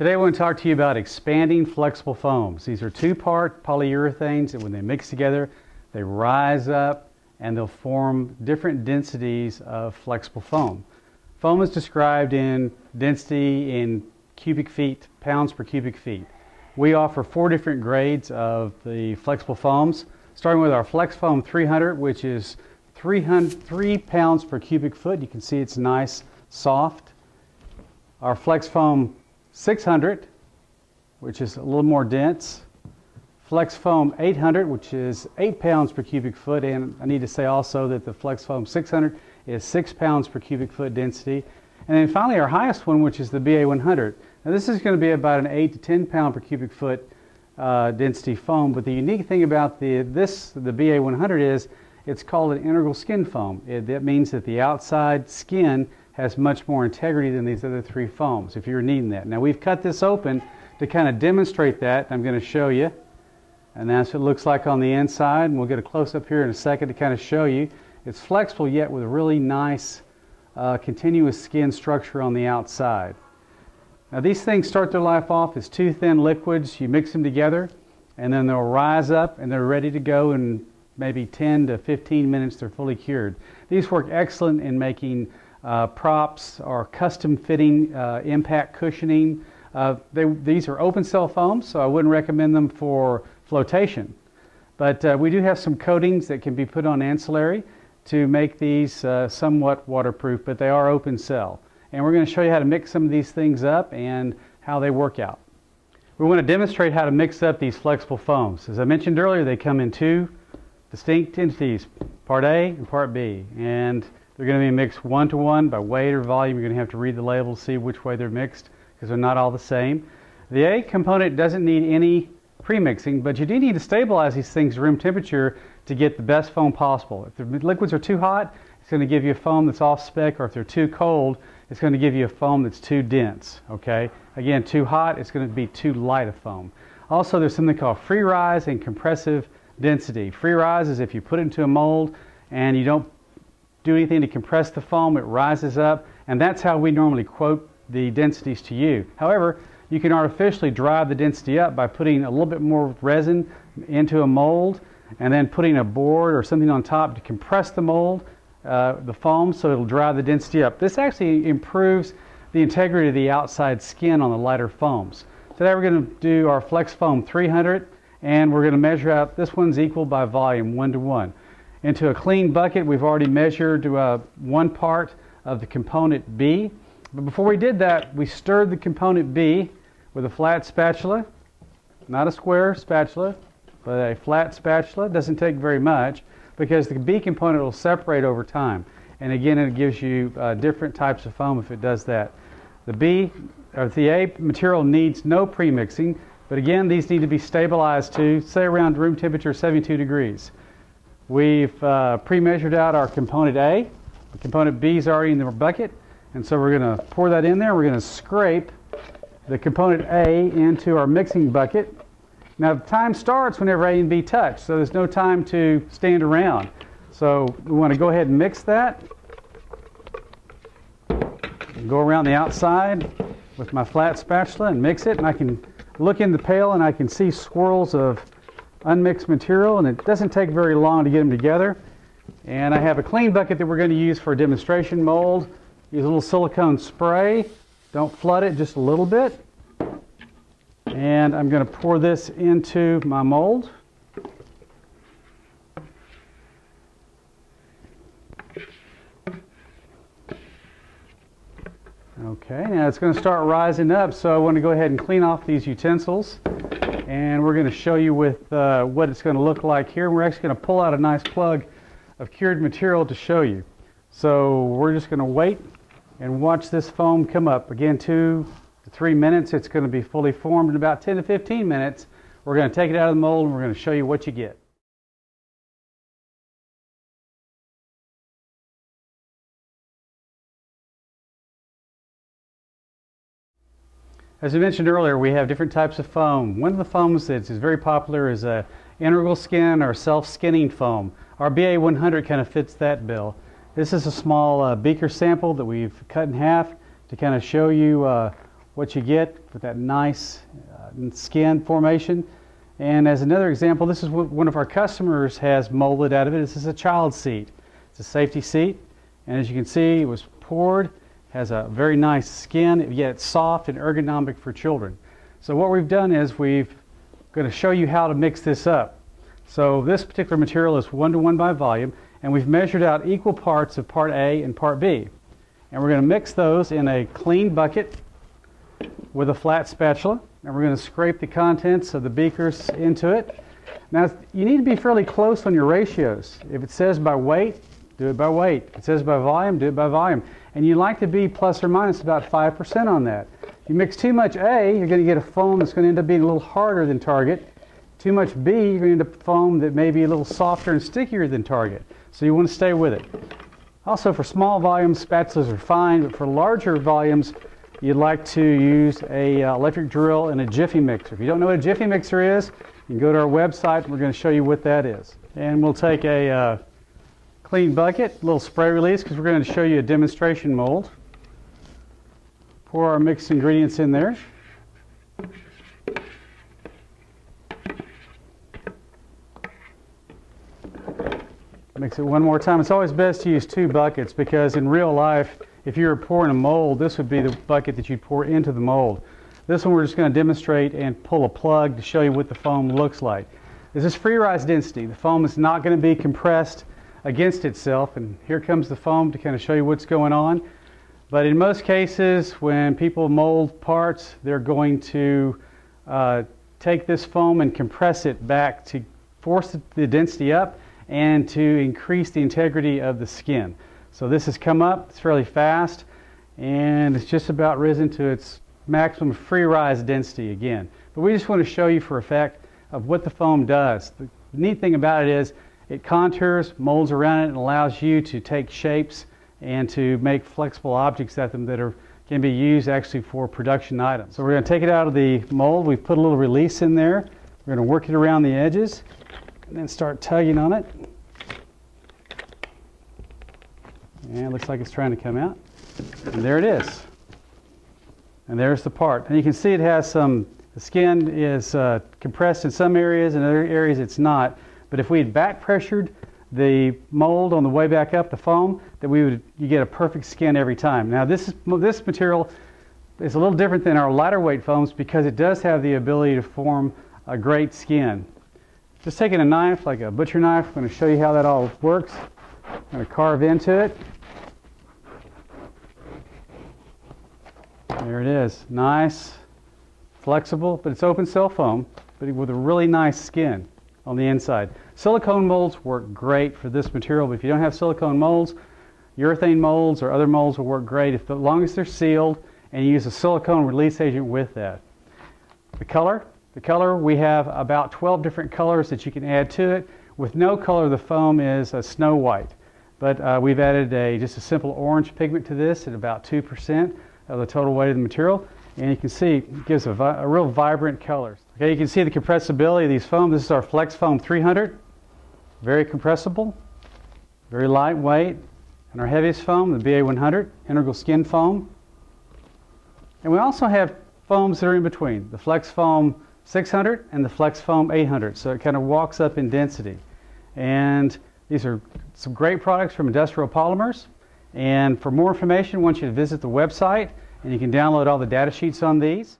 Today I want to talk to you about expanding flexible foams. These are two-part polyurethanes that when they mix together, they rise up and they'll form different densities of flexible foam. Foam is described in density in cubic feet, pounds per cubic feet. We offer four different grades of the flexible foams, starting with our Flex Foam 300, which is 300, 3 pounds per cubic foot. You can see it's nice, soft. Our Flex Foam 600, which is a little more dense. Flex Foam 800, which is 8 pounds per cubic foot, and I need to say also that the Flex Foam 600 is 6 pounds per cubic foot density. And then finally our highest one, which is the BA100. Now this is going to be about an 8 to 10 pound per cubic foot uh, density foam, but the unique thing about the, this, the BA100 is it's called an integral skin foam. It, that means that the outside skin has much more integrity than these other three foams if you're needing that. Now we've cut this open to kind of demonstrate that. I'm going to show you. And that's what it looks like on the inside. And we'll get a close up here in a second to kind of show you. It's flexible yet with a really nice uh, continuous skin structure on the outside. Now these things start their life off as two thin liquids. You mix them together and then they'll rise up and they're ready to go in maybe 10 to 15 minutes they're fully cured. These work excellent in making uh, props or custom fitting uh, impact cushioning. Uh, they, these are open cell foams so I wouldn't recommend them for flotation. But uh, we do have some coatings that can be put on ancillary to make these uh, somewhat waterproof, but they are open cell. And we're going to show you how to mix some of these things up and how they work out. We want to demonstrate how to mix up these flexible foams. As I mentioned earlier, they come in two distinct entities, part A and part B. And they're going to be mixed one to one by weight or volume. You're going to have to read the label to see which way they're mixed because they're not all the same. The A component doesn't need any premixing, but you do need to stabilize these things room temperature to get the best foam possible. If the liquids are too hot, it's going to give you a foam that's off spec, or if they're too cold, it's going to give you a foam that's too dense, okay? Again, too hot, it's going to be too light a foam. Also, there's something called free rise and compressive density. Free rise is if you put it into a mold and you don't do anything to compress the foam, it rises up, and that's how we normally quote the densities to you. However, you can artificially drive the density up by putting a little bit more resin into a mold and then putting a board or something on top to compress the mold, uh, the foam, so it'll drive the density up. This actually improves the integrity of the outside skin on the lighter foams. Today we're going to do our Flex Foam 300 and we're going to measure out, this one's equal by volume, one to one. Into a clean bucket, we've already measured uh, one part of the component B. But before we did that, we stirred the component B with a flat spatula, not a square spatula, but a flat spatula. Doesn't take very much because the B component will separate over time. And again, it gives you uh, different types of foam if it does that. The B, or the A material needs no premixing, but again, these need to be stabilized to, say, around room temperature 72 degrees. We've uh, pre-measured out our component A. The component B is already in the bucket, and so we're going to pour that in there. We're going to scrape the component A into our mixing bucket. Now the time starts whenever A and B touch, so there's no time to stand around. So we want to go ahead and mix that. Go around the outside with my flat spatula and mix it, and I can look in the pail and I can see swirls of unmixed material, and it doesn't take very long to get them together. And I have a clean bucket that we're going to use for a demonstration mold. Use a little silicone spray don't flood it, just a little bit. And I'm going to pour this into my mold. Okay, now it's going to start rising up, so I want to go ahead and clean off these utensils. And we're going to show you with uh, what it's going to look like here. We're actually going to pull out a nice plug of cured material to show you. So we're just going to wait and watch this foam come up. Again, two to three minutes, it's going to be fully formed. In about 10 to 15 minutes, we're going to take it out of the mold and we're going to show you what you get. As I mentioned earlier, we have different types of foam. One of the foams that is very popular is a integral skin or self-skinning foam. Our BA100 kind of fits that bill. This is a small uh, beaker sample that we've cut in half to kind of show you uh, what you get with that nice uh, skin formation. And as another example, this is what one of our customers has molded out of it. This is a child seat. It's a safety seat. And as you can see, it was poured, has a very nice skin, yet it's soft and ergonomic for children. So what we've done is we've going to show you how to mix this up. So this particular material is one to one by volume, and we've measured out equal parts of part A and part B. And we're going to mix those in a clean bucket with a flat spatula, and we're going to scrape the contents of the beakers into it. Now, you need to be fairly close on your ratios. If it says by weight, do it by weight. If it says by volume, do it by volume. And you like to be plus or minus about 5% on that. If you mix too much A, you're going to get a foam that's going to end up being a little harder than target. Too much B, you're going to end up foam that may be a little softer and stickier than target. So you want to stay with it. Also, for small volumes, spatulas are fine, but for larger volumes, you'd like to use a uh, electric drill and a Jiffy mixer. If you don't know what a Jiffy mixer is, you can go to our website. We're going to show you what that is. And we'll take a uh, clean bucket, a little spray release, because we're going to show you a demonstration mold. Pour our mixed ingredients in there. Mix it one more time. It's always best to use two buckets because in real life, if you were pouring a mold, this would be the bucket that you'd pour into the mold. This one we're just going to demonstrate and pull a plug to show you what the foam looks like. This is free rise density. The foam is not going to be compressed against itself and here comes the foam to kind of show you what's going on. But in most cases when people mold parts they're going to uh, take this foam and compress it back to force the density up and to increase the integrity of the skin. So this has come up, it's fairly fast, and it's just about risen to its maximum free rise density again. But we just want to show you for effect of what the foam does. The neat thing about it is it contours, molds around it, and allows you to take shapes and to make flexible objects at them that are can be used actually for production items. So we're going to take it out of the mold. We've put a little release in there. We're going to work it around the edges and then start tugging on it. And it looks like it's trying to come out. And there it is. And there's the part. And you can see it has some, the skin is uh, compressed in some areas, and other areas it's not. But if we had back pressured the mold on the way back up, the foam, that we would, you get a perfect skin every time. Now this, is, this material is a little different than our lighter weight foams because it does have the ability to form a great skin. Just taking a knife, like a butcher knife, I'm going to show you how that all works. I'm going to carve into it. There it is. Nice, flexible, but it's open cell foam, but with a really nice skin on the inside. Silicone molds work great for this material, but if you don't have silicone molds, urethane molds or other molds will work great if, as long as they're sealed and you use a silicone release agent with that. The color, the color, we have about 12 different colors that you can add to it. With no color, the foam is a snow white. But uh, we've added a, just a simple orange pigment to this at about 2% of the total weight of the material. And you can see it gives a, a real vibrant color. Okay, you can see the compressibility of these foams. This is our Flex Foam 300. Very compressible, very lightweight. And our heaviest foam, the BA100, integral skin foam. And we also have foams that are in between. The Flex Foam 600 and the Flex Foam 800. So it kind of walks up in density. And these are some great products from Industrial Polymers. And for more information, I want you to visit the website and you can download all the data sheets on these.